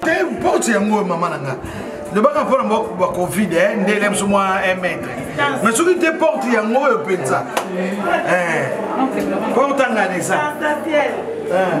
te mposo yango oyo mama na nga lobaka mpo na ba covid eh, ndele biso mwa 1 mètre me soki te porte yango oyo mpenza eh, porte angana eza eh.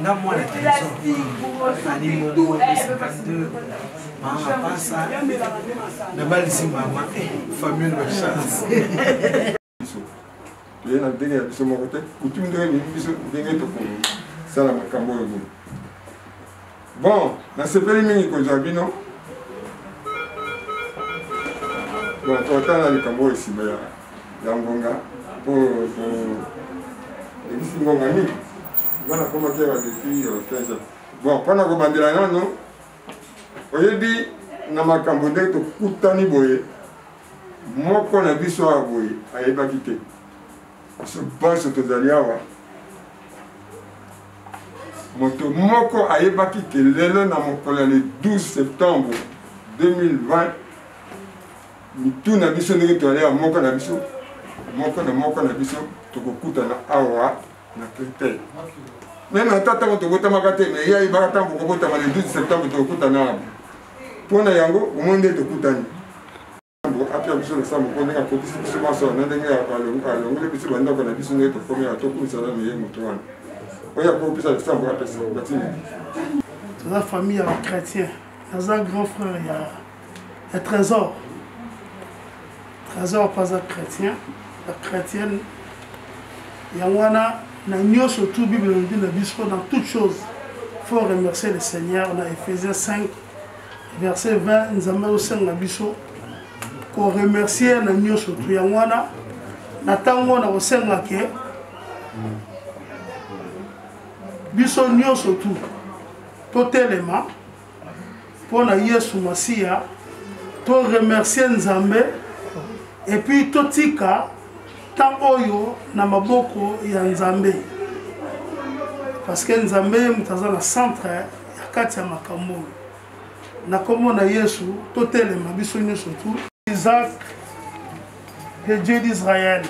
nga mwana tenison ani mongo 52 mama pasa nabalisi mama famille de chance toye na ndenge ya biso moko te kutu ndenge nini biso ndenge tokosala makambo oyo nini Bon, nasepeli mingi kozwa bino. Bon, totala likambo oyo nsima ya ya ngonga mpo ebisi ngonga mingi nga nakomaki awa depuis 15 euh, ans bon mpo na kobandela nano oyebi na makambo ndenge tokutani boye moko na biso awa boye ayebaki te biso banso tozali awa moto moko ayebaki ke lelo na mokolo ya le 12 septembre 2020 mitu na biso ndenge toyalea moko na biso moko na moko na biso tokokutana awa na critère meme ata ntango tobotamaka te me ye ayebaka ntango okobotama le 12 septembre tokokutana awa mpo na yango omoi nde tokutani apia biso losambo mpo ndenge akotisi biso banso na ndenge alongoli biso bandako na biso ndenge tokomi ya tokumisana na ye moto wana oyo akopesa losambo apesa batini toza famille ya bachrétien naza grand frère ya, ya trésor trésor mpe aza chrétien bachrétienne yango wana na nyonso tout bible elobi na biso dans toute chose faut remercier le seigneur na ephésiens 5 verset 20 nzambe azosenga biso koremercie na nyonso tu yango wana na ntango wana kosenga ke biso nyonso tu totelema mpo na yesu masiya toremercie nzambe epuis totika ntango oyo na maboko ya nzambe parce que nzambe ye moto aza na centre kati ya makambo oyo na nkombo na yesu totelema biso nyonso tu isaac le dieu d'israele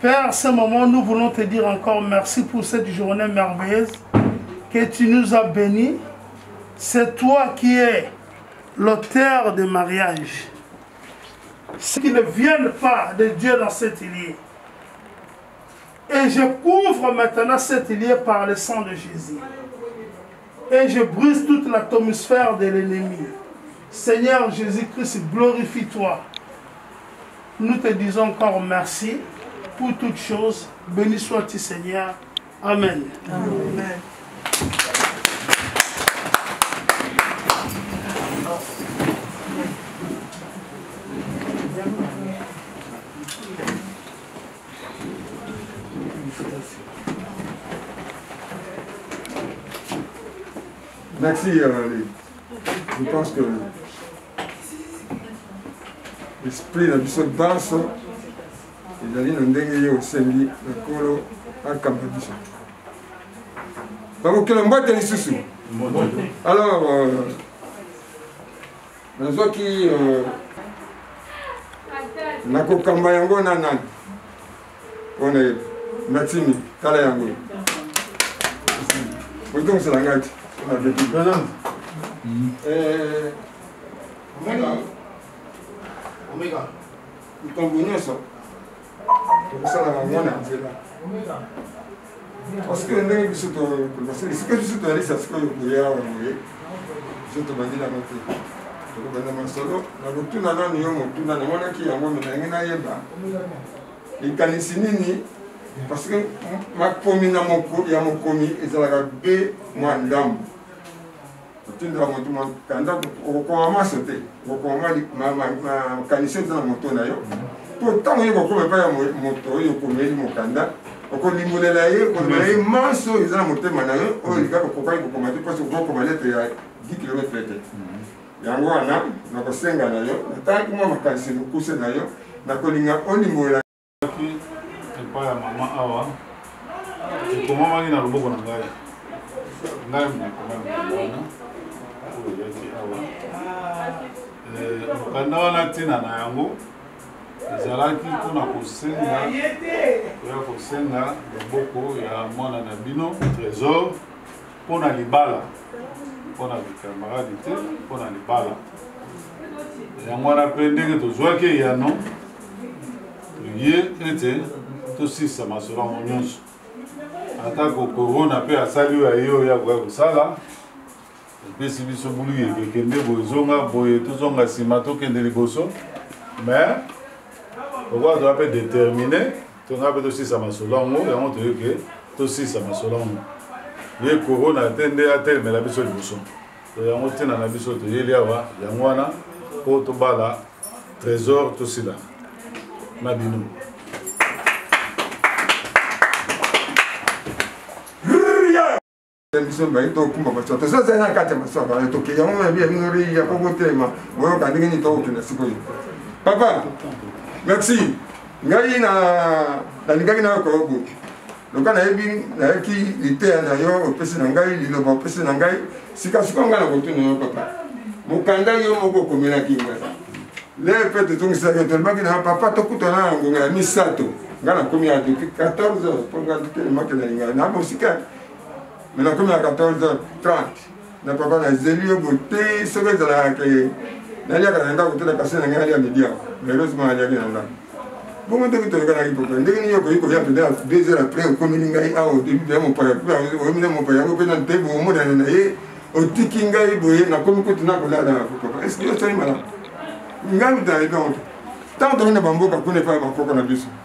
Père, ce moment, nous voulons te dire encore merci pour cette journée merveilleuse que tu nous as bénis. C'est toi qui es l'auteur des mariages. Ceux qui ne viennent pas de Dieu dans cet îlier. Et je couvre maintenant cet lieu par le sang de Jésus. Et je brise toute l'atmosphère de l'ennemi. Seigneur Jésus-Christ, glorifie-toi. Nous te disons encore merci pour toutes choses. Béni soit tu Seigneur. Amen. Amen. Merci, euh, Je pense que l'esprit na biso danse ezali na ndenge ye osengi na nkolo akamba biso bakokela mbote lisusu alors euh, nazwaki euh, nakokamba yango na nani wana ye natimi tala yango otongisela ngai ti makambo nyonso tokosalaka yango na nzela parce que ndenge biso tomaseli sika biso toyalisa sikoyo koya awa boye biso tobandi na mote tokobanda masolo na kotuna nanu yo motuna namonaki yango me nange nayeba likanisi nini parce que makomi ya mokomi ezalaka be mwa ndambo otindaka moto mokanda okokoma maso te okokoma makanisi eza na moto na yo mpo mhm. ntango ye kokoma epai ya moto oyo okomeli mokanda okolimbolela ye kolobela ye mhm. maso eza na motema na yo oyo elikaka mhm. okokaki kokoma te mpasi okokoma letre ya 10 kilometre te yango wana nakosenga na yo natangi mwa makanisi mokuse na yo nakolinga olimbolela epai ya mama awa ekomamaki na loboko na ngai ngai mokomami wana oyo eyaki awa mokanda wana ntina na yango ezalaki mpona kosenga ya kosenga loboko ya mwana na bino trésor mpo na libala mpo na bikamaradi te mpo na libala yango wana mpe ndenge tozwaki eyano toye ete tosilisa masolo yango nyonso atako korona mpe asali oyo aye oyo akoya kosala epesi biso bulu ye kekende bozonga boye tozonga nsima tokende liboso mais lokola toza mpe déterminé tonga mpe tosilisa masolo yango yango toyoke tosilisa masolo yango ye korona te nde atelemela biso liboso to yango ntina na biso toyeli awa yango wana mpo tobala trésor tosila na bino biso mbaye tokumba baso tozozali na kati ya maso ya bayo toke yango yabi ya bino riya po botelema boyoka ndenge nini tokokenda sikoyo papa merci ngai nalingaki nayo koyobo loka nayebi nayaki liteya na yo opesi na ngai liloba opesi na ngai sikasika ngai na kotuna yo papa mokanda yo moko okomelaki ngai leye mpe tozongisaki yo tolobaki na papa tokutana na ngonga ya misato ngai nakomi ya depuis 14 heures mpo ngai telemaki na lingai na mosika me nakomi ya 14 heures 30 na papa nazeli yo boye te soki ezalaka ke naliaka na ndako te na kasi na ngai alia midi yango malheureusement aliaki na ndako bongo ndenge toyokanaki papa ndenge nini okoki koya mpenza deux heures après okomeli ngai awa odebi mpenza mopaya mpe oyomi na mopaya yango mpe na mpe bomonana na ye otiki ngai boye nakomi kutu nakolala papa eske osali malamu ngai moto na ebongo te ntango tokoki na bamboka kuna epai bakoko na biso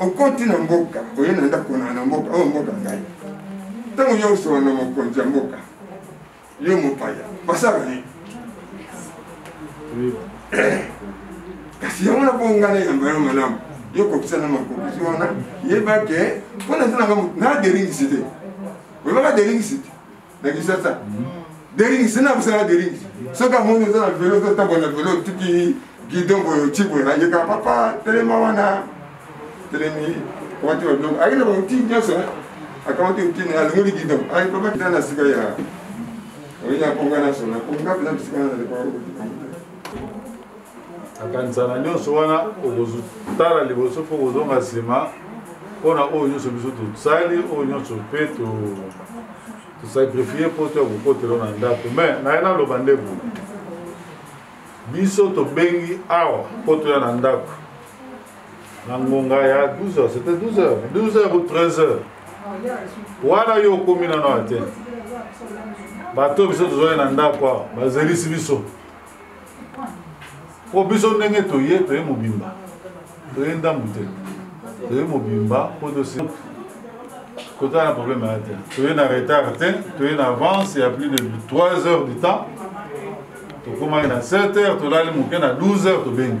okoti na mboka oye na ndako na na mboka oyo mboka ngai ntango nyonso wana mokonzi ya mboka yo mopaya basala nini eh, kasi yango na bongana yamba yo malamu yo kokisa na makokosi wana yeba ke mpo na ntananga naderinkisi te oyebaka derinkisi te na kisasa deringi sina kusala deringi soki amoni oza na velo ozotambola na velo otuki gidon boye otie boye ayeka papa telema wana telemi akamati babiloko aye na bauti nyonso akamati outi na alongoli gidon aye papa kita na sika ya oye na konga na sona konga mpena bisika na akanisa na nyonso wana okozotala liboso mpo kozonga nsima mpo na oyo nyonso biso tosali oyo nyonso mpe tosakrifie mpo to ya kokotelo na ndako me naye naloba nde boye biso tobengi awa mpo toya na ndako na ngonga ya 12 heures c'était 12 heures 12 heures ou 13 heures wana yo okomi nano ya te bato biso tozwaki na ndako awa bazelisi biso mpo biso ndenge toye toye mobimba toye ndambu te toye mobimba mpo tosi kotala na problème ya te toye na retard te toye na avance ya plus de 3 heures du temps tokomaki na 7 heures tolali moke na 12 heures tobengi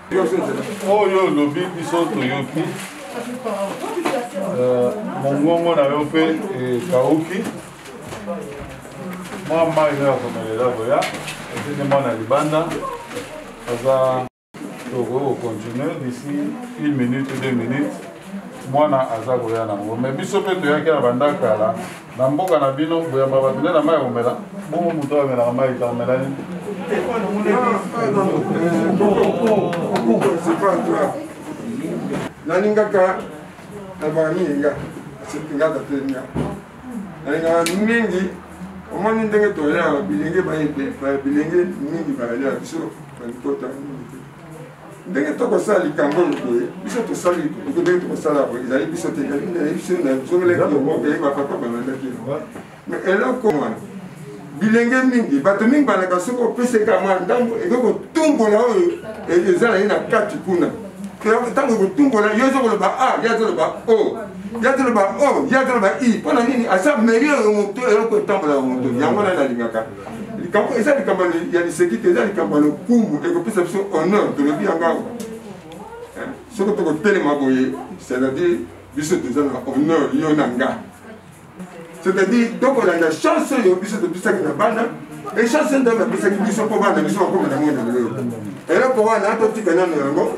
oyo olobi biso toyoki euh, mongongo na yo mpe ekauki mwa mai na ya komelela koya etete mwana libanda aza tokoki kocontinue d'ici une minute deux minutes mwana aza koya nango mais biso mpe toyaki na banda kala na mboka na bino boyamba bato nde na mai ya komela bongo moto oyo amelaka mai ekamela nini nalingaka nalobaka mingi nga nga tatelemia nalingaka mingi omoni ndenge toyaka bilenge bilenge mingi bayalea biso balikota mingi ndenge tokosala likambo oyo boye biso tosali likambo ndenge tokosala boye ezali biso te ezali ndenge biso nazongelaki oboke bapapa balandaki mais eloko wana bilenge mingi bato mingi balaka soki opeseka mwa ndambo ekoki kotumbola oyo eza na ye na kati kuna ntango ekotumbola yo ezokoloba a ah, ye azoloba o oh. yatoloba o oh, yatoloba i mpo na nini asa meri oyo moto eloko etambola ya moto yango wana nalingaka likambo eza likambo ya liseki te eza likambo ya lokumu ekopesa biso honneur tolobi yango awa eh, soki tokotelema boye c'est-à-dire biso toza na honneur yo na nga c'est-à-dire tokolanda chance oyo biso topesaki na bana e chance oyo nzambe apesaki biso mpo bana biso bakoma na moi na lelo eloko wana totika nano yango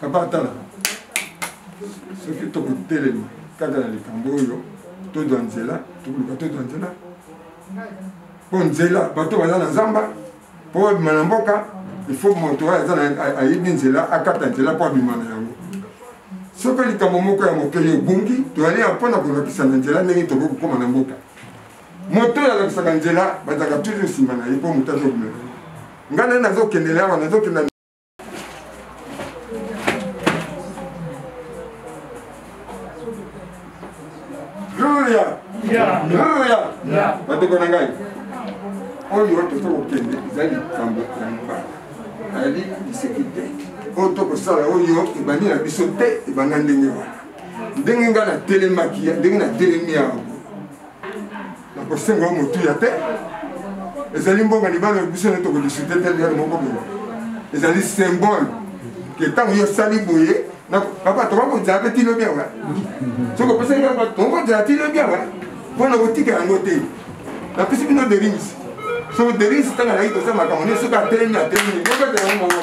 papa tala soki tokotelema kaka na likambo oyo tozwa nzela tokoluka tozwa nzela mpo nzela bato baza na zamba mpo babima na mboka ifo moto oyo aza ayebi nzela akata nzela mpo abima na yango soki likambo moko ya mokeli obungi toyali ya mpo na kolakisa na nzela ndenge tokoki kokóma na mboka moto oyo alakisaka nzela bazalaka toujours nsima na ye mpo moto azobimela ngai nani nazokendela awa nazokenda luya luya bandeko na ngai oyo toza kokende ezali likambo ya mobali ayali liseki te oyo tokosala oyo ebandi na biso te ebanda ndenge wana ndenge ngai natelemaki ndenge natelemi yango nakosenga yo motuya te ezali mbonga libala ya biso na tokodisute te ndenge moko boye ezali symbole ke ntango yo osali boye papa tokokozala mpe tino bia wa soki opesaki papa tokokozala tino bia wa mpo na kotika yango te napesi bino derings so derings ntango alaki kosa makambo nde soki atelemi atelemi okata yango moko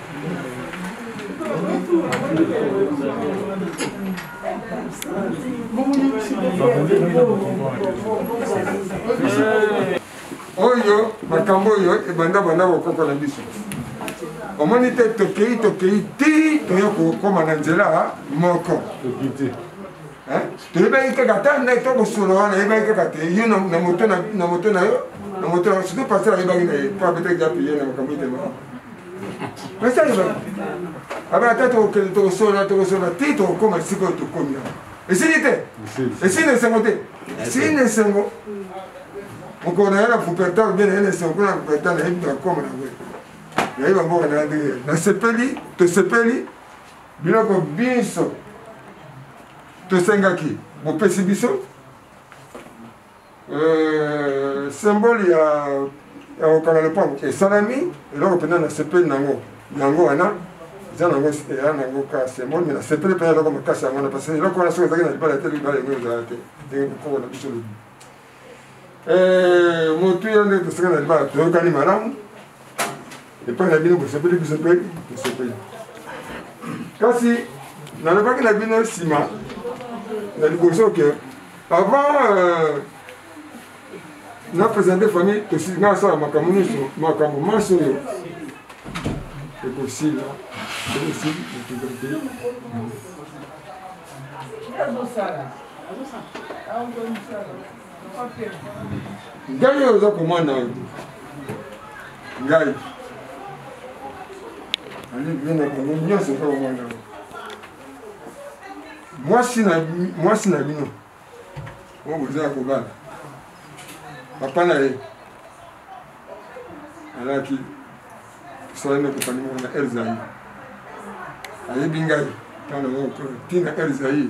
oyo makambo oyo ebanda banda bokoko na biso omoni te tokei tokei ti toye kokoma na nzela moko toyebaki kaka ata nde to kosolo wana yebaki kaka te yo na moto na yo na moto na yo surtout pasteur ayebaki na ye po abetaki japi ye na makambo itema basali abana ata tokokende tokosona tokosona ti tokokoma esika oyo tokomi yango esili te esili na esengo te esili na esengo mokolo na ye na vuperta obe na ye na esengo kuna na vuperta na ye bino akoma na boye naye bamboka na ndenge nasepeli tosepeli biloko binso tosengaki bopesi biso Euh, symbole ya ya kokanga lopango esalami eloko mpenza na sepeli nango yango wana eza nango eya nango ka symbole me na sepeli mpenza eloko makasi yango wana parce eloko wana soki ezalaki na libala te libala yango ezala te ndenge bokoko na biso lobi euh, motu ya nde tosengeli na libala toyokani malamu epai na bino bosepeli biso mpe tosepeli kasi nalobaki na bino nsima na liboso ke avant euh, na présente famille tosinga asala makambo nyonso makambo manso oyo ekosila ekosili motuka te ngai oyo oza koma na yo ngai alibina bango nyonso oza koma na yo mwasi na bino oyo boza ya kobala papa na ye alaki tosalani ekokani moko na elzai ayebi ngai ntango ntina elzai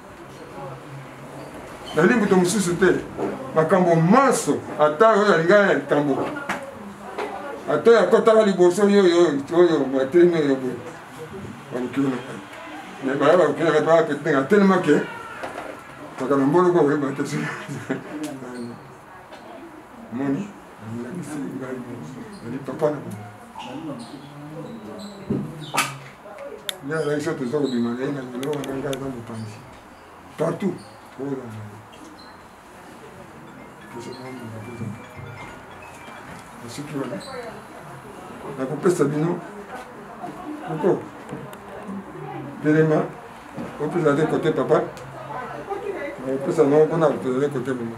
nazali moto mosusu te makambo manso ata oyo nalingana na likambo ata oyo akotaka liboso yoyoyo matelemi oyo boye balukilona me baya balukilaka baa petenga telema ke makambo mboloko oyeba te moni Nalingisi ngai nyonso. Nani papa na bomo. Ngai alakisa toza kobima na ye na lelo wana ngai aza mopanzi. Partout. Oza na ye. Toza na ye. Nasuki wana. Nakopesa bino. Koko. Telema. Opesa te kote papa. Nakopesa nao mpona kopesa te kote mama.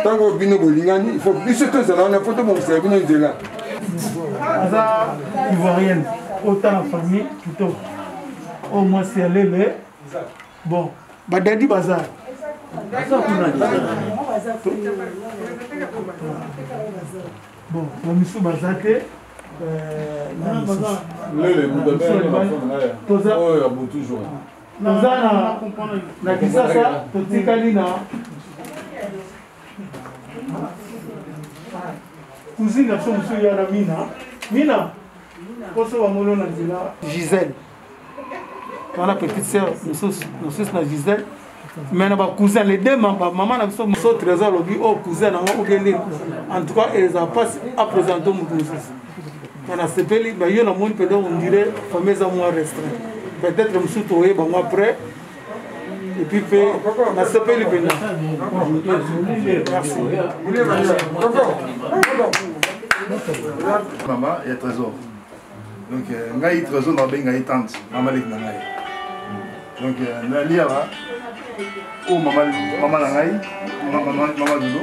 ntango oyo bino bolingani ifo biso tozala wana mpo tobongisela bino nzela aza ivoirienne ota na famille kitoko oyo oh, mwasi ya lele bon badadi baza bon bamisu baza te euh, lele moto abengi na fone naya oyo ya butu jour toza na kisasa totikali na cousine na biso mosusu ya na mina mina poso bamolo na nzela gisele wana petite sœur mosusu na gisele mais na bacousin les deux mamba mama na biso moso trésor alobi oyo oh, cousin nango okende en tout cas ezala mpasi apresente moto mosusu nga nasepeli bayo namoni mpenza ondire famille eza mwa restreint peut-être mosusu toye bango après epuis mpe nasepeli mpenza mama ya trésor donc euh, ngai trésor na babengi ngai tante mama leki na ngai donc euh, naliaka oyo oh, mama na ngai mama dodo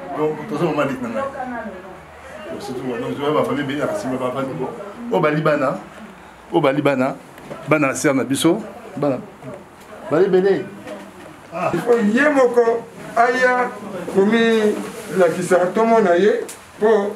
donc toza mama leki na ngai surtout donc oya bafamille ebele na nsima bafandi bo oyo bali bana oyo bali bana bana na sere na biso bana bali ebele ah. ye moko aya komilakisa tomona ye mpo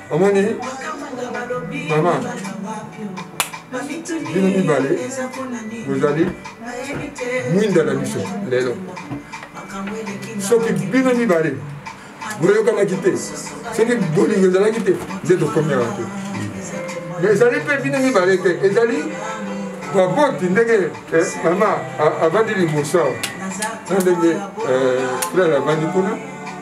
omoni mama bino mibale bozali mwinda na biso lelo soki bino mibale boyokanaki te soki bolingo ezalaki te nde tokomi awa te me ezali mpe bino mibale te ezali baboti ndenge eh, mama avandi liboso awa na ndenge eh, frere avandi kuna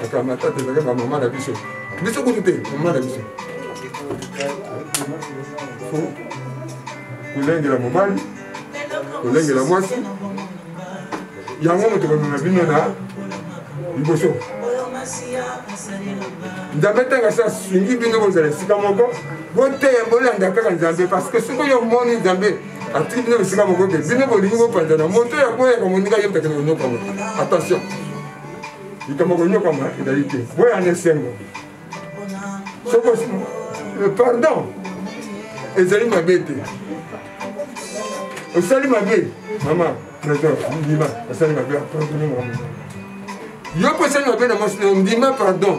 makambo na tata ezalaki bamama na biso biso kutu te mama na biso kolengela mobali kolengela mwasi yango moto komema bino na liboso nzambe ntango asi asungi bino kozala esika moko boteya bolanda kaka nzambe parce que soki oyo omoni nzambe atiki bino esika moko te bino bolingi bopanzana moto ya boyaka moninga ye mtakende konyoka moto attention likambo konyokwama ezali te boya na esengo soko eh, pardon ezali mabe te osali mabe mama trésor ndima osali mabe apardone mama yo mpe osali mabe na mwasi na yo ndima pardon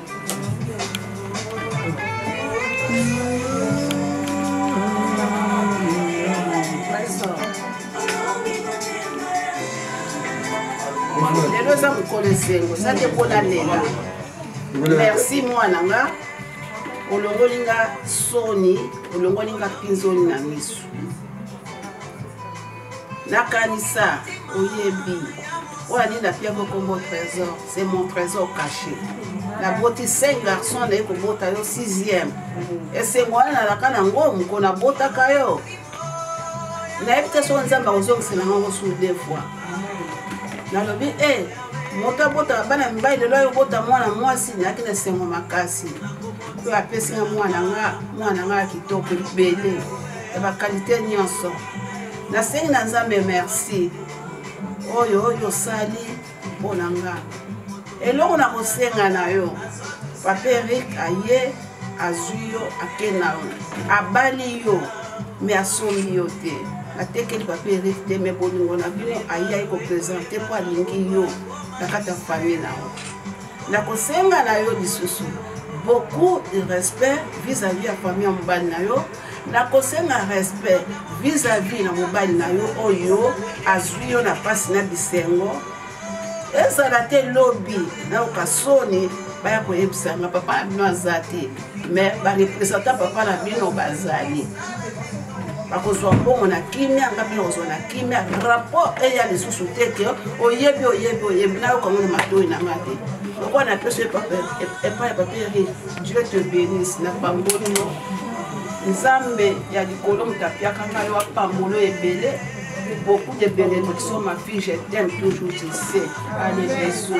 lelo eza mokolo esengo eza te mpo nalela merci mwana nga olongoli nga soni olongoli nga mpinzoni na miso nakanisa oyebi oyo ani na pia mokombo trésor c'est mon trésor caché naboti 5 garçon naye kobota yo 6e esengo wana nalaka na ngo moko nabotaka yo nayebi te soko nzambe akozongisela ngango sur deux fois nalobi e eh, moto abotaka bana mibali lelo ayobota mwana mwasi nayaki na esengo makasi oyo apesi nga mwana nga mwana nga ya kitoko ebele ya ba qualité nyonso nasengi na nzambe merci oyo oyo osali mpo na nga eloko na kosenga na yo papa erik aye azwi yo ake na yo abali yo me asombi yo te atekeli papa erik te me bolingo na bino aye aye kopresente mpo alingi yo na kati ya famille na yo nakosenga na yo lisusu beaucoup de respect vis-à-vis ya famille ya mobali na yo nakosenga respect vis-à-vis na mobali na yo oyo azwi yo na mpasi na bisengo ezala te lobi nayoka soni baya koyebisanga papa na bino aza te me barepresentant papa na bino bazali bakozwa mbongo na kimia nga bino kozwa na kimia rapport eya lisusu te te oyebi oyebi oyebi nayoka ngo na matoi na nga te lokola napesi epai ya paperi Dieu te benisse na pamboli yo nzambe ya likolo moto apiaka ngai wa pambolo ebele beaucoup de bénédictions ma fille je t'aime toujours tu sais allez bisous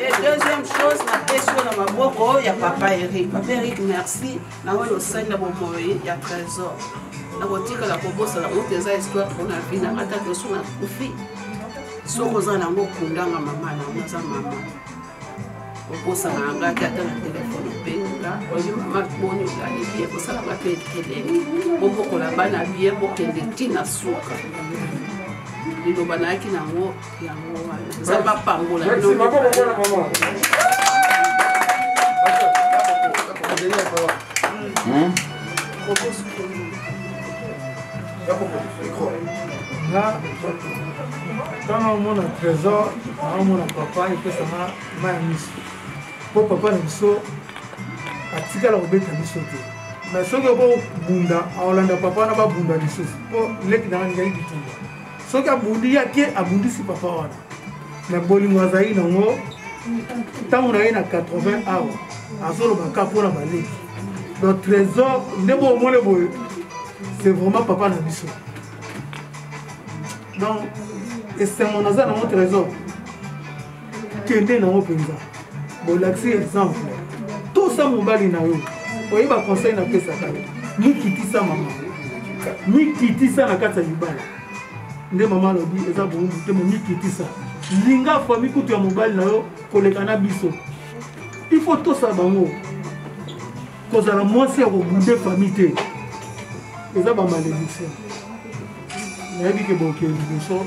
et deuxième chose napesi yo na maboko ya papa eric papa eric merci naoyo osali na bomoi ya trésor nakotikala kobosana ote eza histoire mpona vi na ata toso na kufi soki oza nango okundanga mama na naza mama okosana na ngai te ata na telefone openga oyebi mama boni olali bie kosala nga mpe ekeleli bobokola bana bie bokende ti na suka liloba nayaki nango nzambe apambola ntango omona trésor aomona papa epesanga ma ya miso mpo papa na biso atikala kobeta biso te mais soki okobunda aolanda papa na babunda lisusu mpo leki nanga ngai bitumba soki abundi ya te abundisi papa wana me bolingo azali nango ntango na ye na 80 awa azoloba ka mpo na baleki donc trésor nde boomone boye c'est vraiment papa na biso donc esengo naza nango trésor kende nango mpenza bolakisi exemple tosa mobali na yo oye baconseil napesaka yo mikitisa mama mikitisa na kati ya libala nde mama alobi eza bongo motema mikitisa linga fami kutu ya mobali na yo koleka na biso il faut tosa bango kozala mwasi ya kobude fami te eza bamalédiction nayebi ke bokeli biso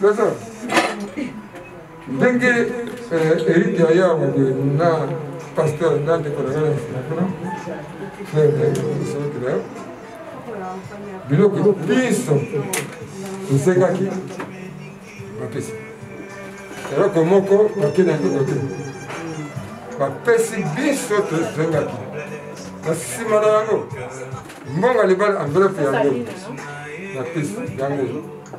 D'accord. ndenge eh, eriki aya yango na pasteur na ndeko na ngai na kuna frèreokila yo biloko binso osengaki bapesi eloko moko bakenda ndeko te bapesi binso tozengaki na nsima na yango mbongo libala envelope yango bapesi yango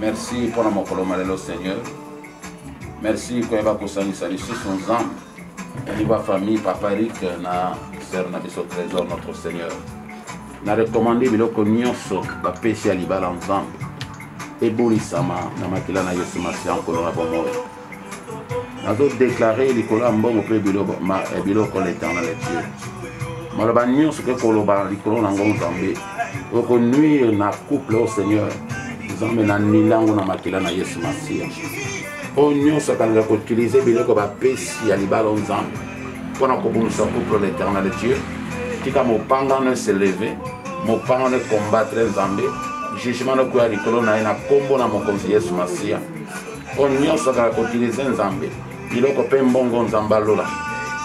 merci mpo na mokolo ma lelo seigneur merci koyeba kosangisa lisusu nzambe yaniba famille papa rik na sœur na biso trésor notre seigneur na recommande biloko nyonso bapesi ya libala nzambe ebolisama na makila na yesu masiya nkolo na bomoi nazo déclare likolo ya mbongo mpe biloko eh, l'éternel ya dieu maloba nyonso okoki koloba likolo na yango nzambe okonuire na couple o oh seigneur nzambe na nilango na makila na yesu masiya oyo oh, nyonso akanisa koutilize biloko bapesi ya libala o oh nzambe mpo na kobongisa couple l'éternel de dieu tika mopanga no eseleve mopanga no ekombattre nzambe jugement nokoya likolo na ye na nkombo na mokonzi yesu masiya oyo nyonso azala koutilize nzambe biloko mpe mbongo nzambe alola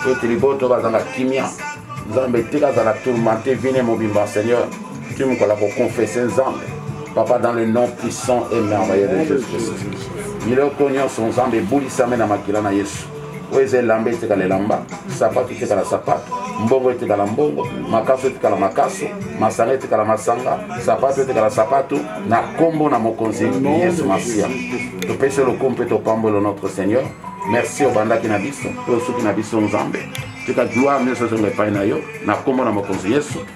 po ete liboto bazala kimia nzambe tika azala tourmente vine mobimba seigneur timokola koconfese nzambe papa dans le nom puissant et merveilleux de jésus christ biloko nyonso nzambe ebulisami na makila na yesu oyo eza elamba etikala elamba sapato etikala sapato mbongo etikala mbongo makaso etikala makaso masanga etikala masanga sapato etikala sapato na nkombo na mokonzi yesu masiya topesi lokumu mpe topambolo notre seigneur merci obandaki na biso mpe osuki na biso nzambe tika gloire nyonso ezonga epai na yo na nkombo na mokonzi yesu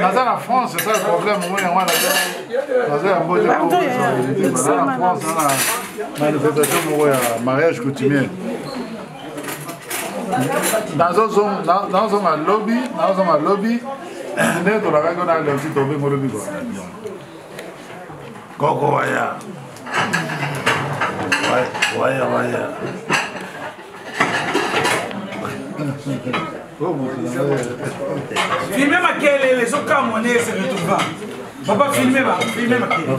naza na france eza problème oyo yango naza ya mboteaza na france na manifestation moko ya mariage coutumier nazozonga lobi nazozonga lobi nde tolakaki ona lenti tobengolobi kua Koko waya. Waya waya. Filme makelele ezokamwa ne se retrouva. Papa filme ba, filme makelele.